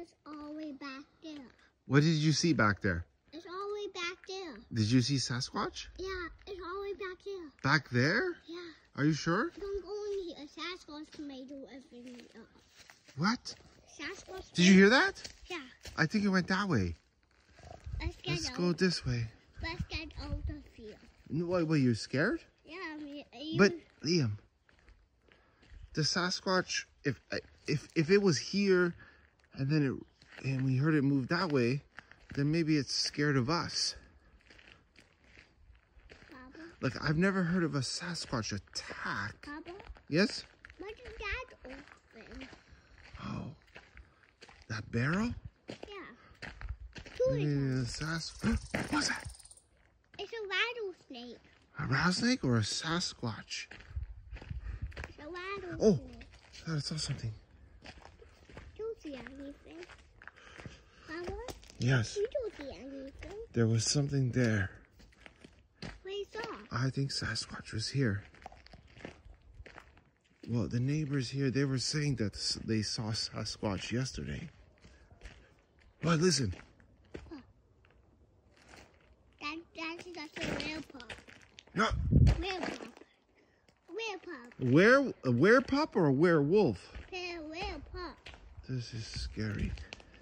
is all the way back there. What did you see back there? It's all the way back there. Did you see Sasquatch? Yeah, it's all the way back there. Back there? Yeah. Are you sure? Don't go in here. Sasquatch tomato everything up. What? Sasquatch. Did you hear that? Yeah. I think it went that way. Let's get Let's out. go this way. Let's get out of here. Wait, wait, you're scared? Yeah, I mean, you, But Liam, the Sasquatch, if if if it was here, and then it and we heard it move that way, then maybe it's scared of us. Papa, Like I've never heard of a Sasquatch attack. Papa, Yes? what is that open? Oh, that barrel? Yeah. Two. Yeah, Sas. What's that? It's a rattlesnake. A rattlesnake or a Sasquatch? It's a rattlesnake. Oh. I thought I saw something. Don't see anything. Papa, Yes, you don't see anything. there was something there. What is that? I think Sasquatch was here. Well, the neighbors here, they were saying that they saw Sasquatch yesterday. But listen, That, that's just a pup. no. Real pup. where a werepup or a werewolf? Pup. This is scary.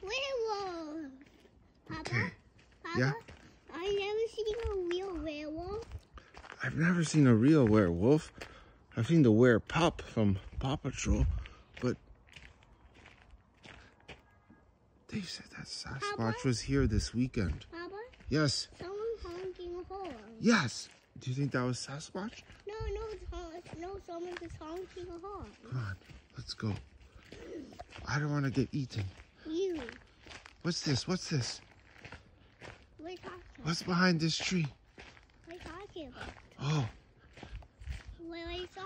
Werewolf. Papa? Okay. Papa? Yeah? I never seen a real werewolf. I've never seen a real werewolf. I've seen the werepup from Paw Patrol, but they said that Sasquatch Papa? was here this weekend. Papa? Yes, Someone honking a horn. yes. Do you think that was Sasquatch? No, no, no, someone is honking a horn. Come on, let's go. I don't want to get eaten. You. What's this? What's this? What's behind this tree? We're talking about. Oh, What I saw.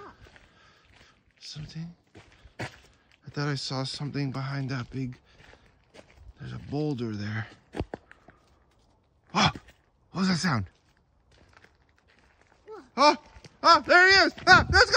something. I thought I saw something behind that big. There's a boulder there. Oh, what was that sound? What? Oh, oh, there he is. Ah, let's go.